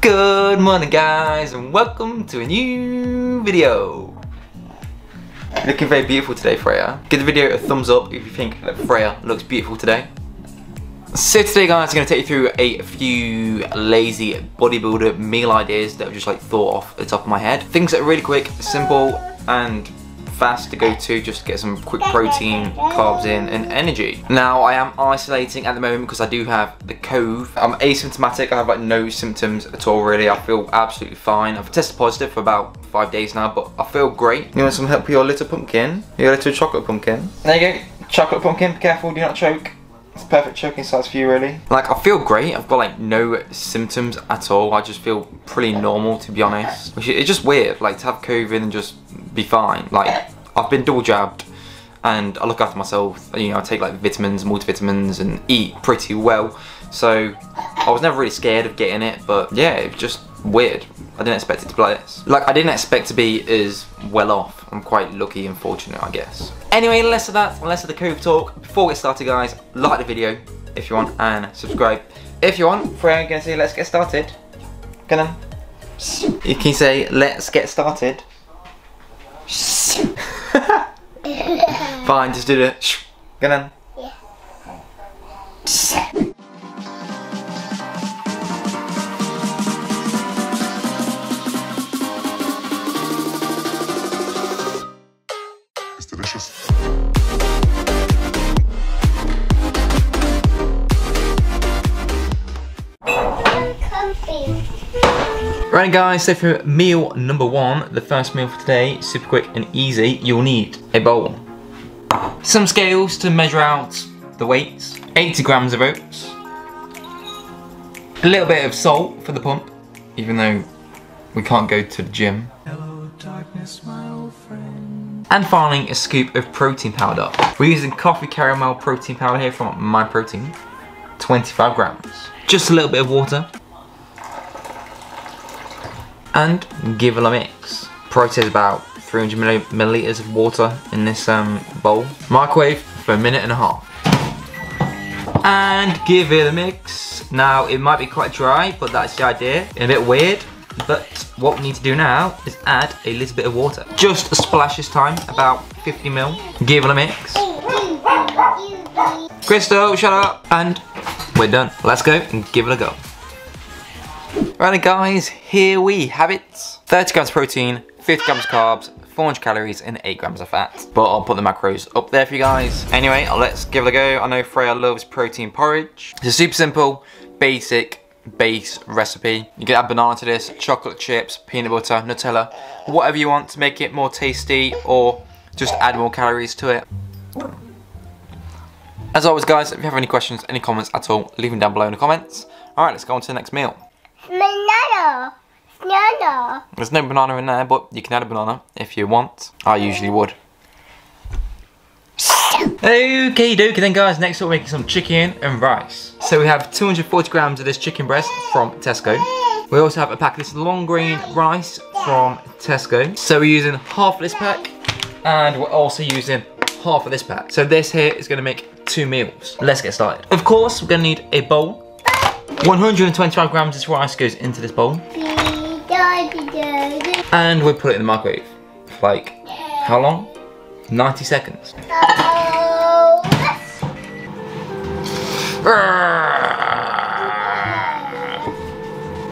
Good morning guys and welcome to a new video. Looking very beautiful today Freya. Give the video a thumbs up if you think that Freya looks beautiful today. So today guys I'm going to take you through a few lazy bodybuilder meal ideas that I've just like thought off the top of my head. Things that are really quick, simple and fast to go to just to get some quick protein, carbs in and energy. Now I am isolating at the moment because I do have the cove. I'm asymptomatic, I have like no symptoms at all really. I feel absolutely fine. I've tested positive for about five days now but I feel great. You want some help with your little pumpkin? Your little chocolate pumpkin? There you go, chocolate pumpkin, be careful do not choke. It's perfect choking size for you really. Like I feel great, I've got like no symptoms at all. I just feel pretty normal to be honest. Which it's just weird, like to have COVID and just be fine. Like I've been double jabbed and I look after myself. You know, I take like vitamins, multivitamins and eat pretty well. So I was never really scared of getting it, but yeah, it was just weird. I didn't expect it to be like this. Like I didn't expect to be as well off. I'm quite lucky and fortunate, I guess. Anyway, less of that, less of the cove talk. Before we get started, guys, like the video if you want and subscribe if you want. Freya, gonna say let's get started. Can on. You can say let's get started. Fine, just do it. on. Yeah. Right guys, so for meal number one, the first meal for today, super quick and easy, you'll need a bowl. Some scales to measure out the weights, 80 grams of oats, a little bit of salt for the pump, even though we can't go to the gym. And finally, a scoop of protein powder. We're using coffee caramel protein powder here from My Protein, 25 grams. Just a little bit of water, and give it a mix. Process about 300 milli- milliliters of water in this um, bowl. Microwave for a minute and a half. And give it a mix. Now it might be quite dry, but that's the idea. A bit weird, but what we need to do now is add a little bit of water. Just a splash this time, about 50 mil. Give it a mix. Crystal, shut up. And we're done. Let's go and give it a go. Right guys, here we have it. 30 grams of protein, 50 grams of carbs, 400 calories and 8 grams of fat. But I'll put the macros up there for you guys. Anyway, let's give it a go. I know Freya loves protein porridge. It's a super simple, basic, base recipe. You can add banana to this, chocolate chips, peanut butter, Nutella, whatever you want to make it more tasty or just add more calories to it. As always guys, if you have any questions, any comments at all, leave them down below in the comments. Alright, let's go on to the next meal. Banana. Banana. There's no banana in there, but you can add a banana if you want. I usually would. Okay, dokie then guys, next we're making some chicken and rice. So we have 240 grams of this chicken breast from Tesco. We also have a pack of this long grain rice from Tesco. So we're using half of this pack and we're also using half of this pack. So this here is gonna make two meals. Let's get started. Of course, we're gonna need a bowl. 125 grams of rice goes into this bowl. And we put it in the microwave. Like, how long? 90 seconds. Oh,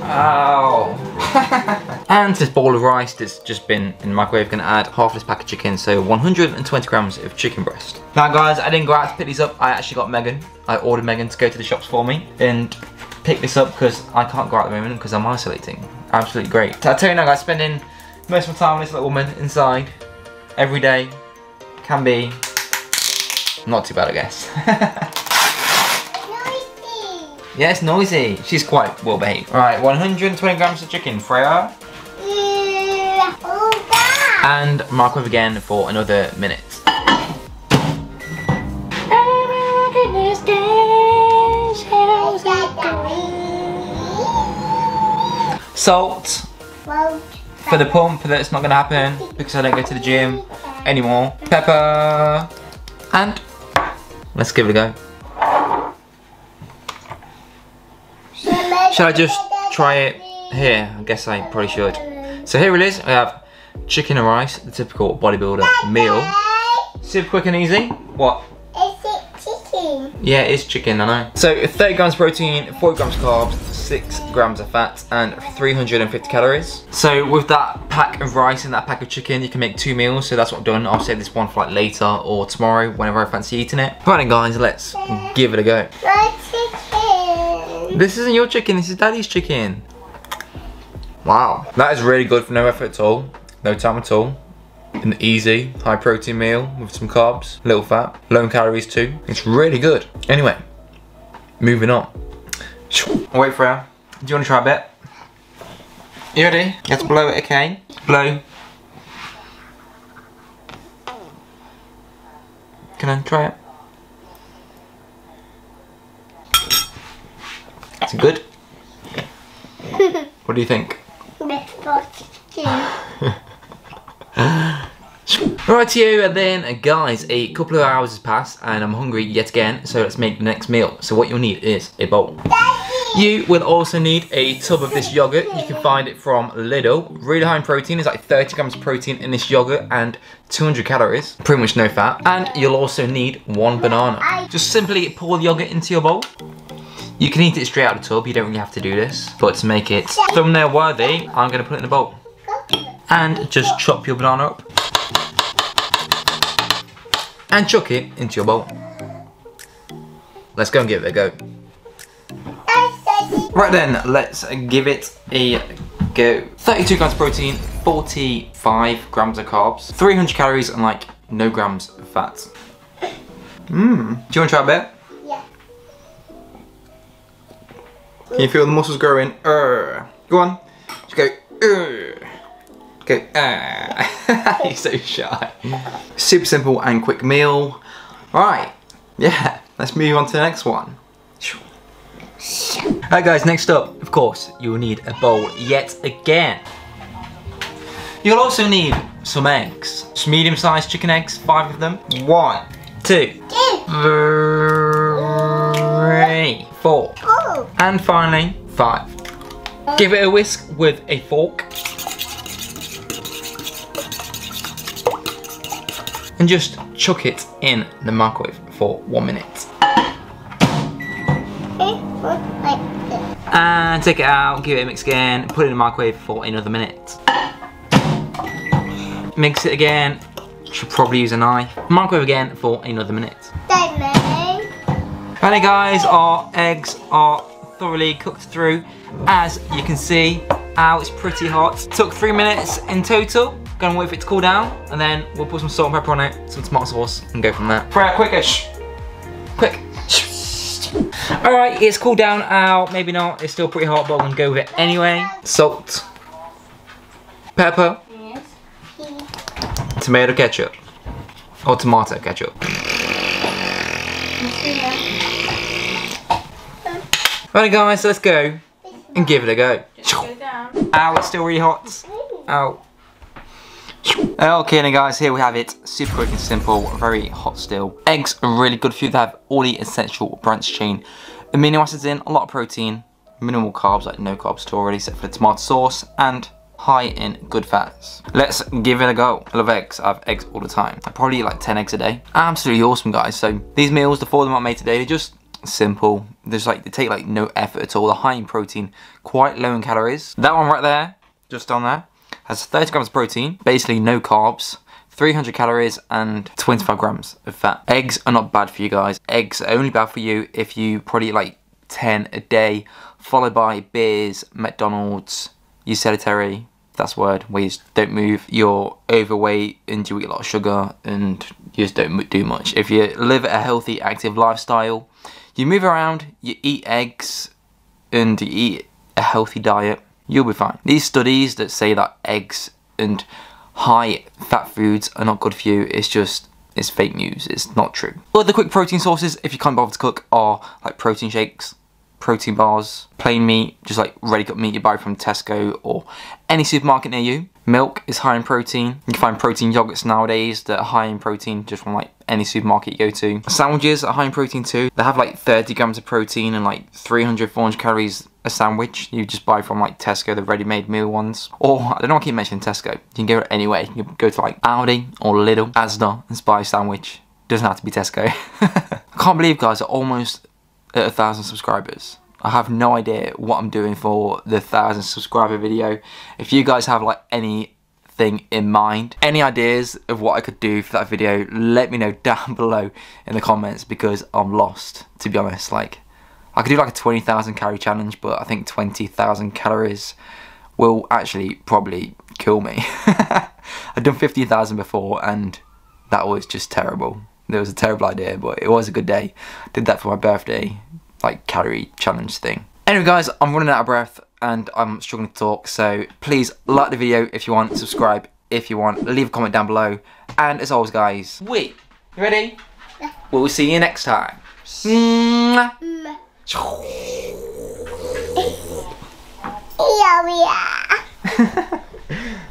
Ow. and this bowl of rice that's just been in the microwave, gonna add half this pack of chicken, so 120 grams of chicken breast. Now guys, I didn't go out to pick these up, I actually got Megan. I ordered Megan to go to the shops for me and pick this up because I can't go out at the moment because I'm isolating. Absolutely great. I tell you now guys, spending most of my time with this little woman inside every day can be not too bad I guess. noisy. yeah, it's noisy. She's quite well behaved. Alright, 120 grams of chicken, Freya. God. And microwave again for another minute. Salt for the pump, that's not gonna happen because I don't go to the gym anymore. Pepper. And let's give it a go. Should I just try it here, I guess I probably should. So here it is, we have chicken and rice, the typical bodybuilder meal. Super quick and easy. What? Is it chicken? Yeah, it is chicken, I know. So 30 grams protein, 40 grams carbs, 6 grams of fat, and 350 calories. So with that pack of rice and that pack of chicken, you can make two meals. So that's what I've done. I'll save this one for like later or tomorrow, whenever I fancy eating it. Right then guys, let's give it a go. My chicken. This isn't your chicken, this is daddy's chicken. Wow, that is really good for no effort at all. No time at all. An easy, high protein meal with some carbs, little fat, low in calories too. It's really good. Anyway, moving on. I'll wait for her. Do you want to try a bit? You ready? Let's blow it, okay? Blow. Can I try it? it? Is it good? what do you think? Let's put chicken. Right to you, and then uh, guys, a couple of hours has passed and I'm hungry yet again, so let's make the next meal. So what you'll need is a bowl. You will also need a tub of this yogurt. You can find it from Lidl. Really high in protein, it's like 30 grams of protein in this yogurt and 200 calories. Pretty much no fat. And you'll also need one banana. Just simply pour the yogurt into your bowl. You can eat it straight out of the tub, you don't really have to do this. But to make it thumbnail worthy, I'm gonna put it in a bowl. And just chop your banana up. And chuck it into your bowl. Let's go and give it a go. Right then, let's give it a go. 32 grams of protein, 45 grams of carbs, 300 calories and like no grams of fat. Mmm. Do you want to try a bit? Yeah. Can you feel the muscles growing? Urgh. Go on. Just go. Urgh. Go. Ah. You're so shy. Super simple and quick meal. Right. Yeah. Let's move on to the next one. Alright guys, next up, of course, you will need a bowl yet again. You'll also need some eggs. Just medium-sized chicken eggs, five of them. One, two, three, four, and finally, five. Give it a whisk with a fork. And just chuck it in the microwave for one minute. And take it out, give it a mix again, put it in the microwave for another minute. Mix it again, should probably use a knife. Microwave again for another minute. Right guys, our eggs are thoroughly cooked through. As you can see, ow, it's pretty hot. Took three minutes in total. Gonna wait for it to cool down, and then we'll put some salt and pepper on it, some tomato sauce, and go from there. Freya, quickish. Quick. Alright, it's cooled down out, maybe not, it's still pretty hot, but I'm gonna go with it anyway. Salt. Pepper. Yes. Tomato ketchup. Or tomato ketchup. Right guys, so let's go and give it a go. Ow, it's still really hot. Ow. Okay then guys, here we have it. Super quick and simple, very hot still. Eggs are really good for you. They have all the essential branch chain amino acids in, a lot of protein, minimal carbs, like no carbs at all already, except for the tomato sauce, and high in good fats. Let's give it a go. I love eggs. I have eggs all the time. I probably eat like 10 eggs a day. Absolutely awesome guys. So these meals, the four of them I made today, they're just simple. There's like, they take like no effort at all. They're high in protein, quite low in calories. That one right there, just on there, has 30 grams of protein, basically no carbs, 300 calories and 25 grams of fat. Eggs are not bad for you guys. Eggs are only bad for you if you probably like 10 a day, followed by beers, McDonald's, you sedentary, that's word, where you don't move, you're overweight and you eat a lot of sugar and you just don't do much. If you live a healthy, active lifestyle, you move around, you eat eggs, and you eat a healthy diet, you'll be fine. These studies that say that eggs and high fat foods are not good for you, it's just, it's fake news, it's not true. Other quick protein sources, if you can't bother to cook, are like protein shakes, protein bars, plain meat, just like ready cut meat you buy from Tesco or any supermarket near you. Milk is high in protein. You can find protein yogurts nowadays that are high in protein just from like any supermarket you go to. Sandwiches are high in protein too. They have like 30 grams of protein and like 300, 400 calories a sandwich. You just buy from like Tesco, the ready-made meal ones. Or, I don't know, I keep mentioning Tesco. You can go anywhere. You can go to like Aldi or Lidl, Asda and buy a sandwich. Doesn't have to be Tesco. I can't believe guys are almost at a thousand subscribers. I have no idea what I'm doing for the thousand subscriber video. If you guys have like anything in mind, any ideas of what I could do for that video, let me know down below in the comments because I'm lost, to be honest. Like, I could do like a 20,000 calorie challenge, but I think 20,000 calories will actually probably kill me. I've done 15,000 before and that was just terrible. It was a terrible idea, but it was a good day. Did that for my birthday like calorie challenge thing. Anyway guys, I'm running out of breath and I'm struggling to talk, so please like the video if you want, subscribe if you want, leave a comment down below, and as always guys, we, ready? Yeah. We'll see you next time. Mwah. Yeah, are.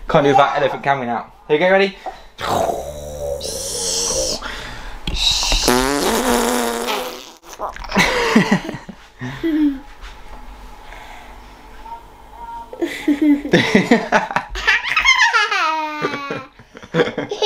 Can't do that elephant, can we now? Here you go, ready?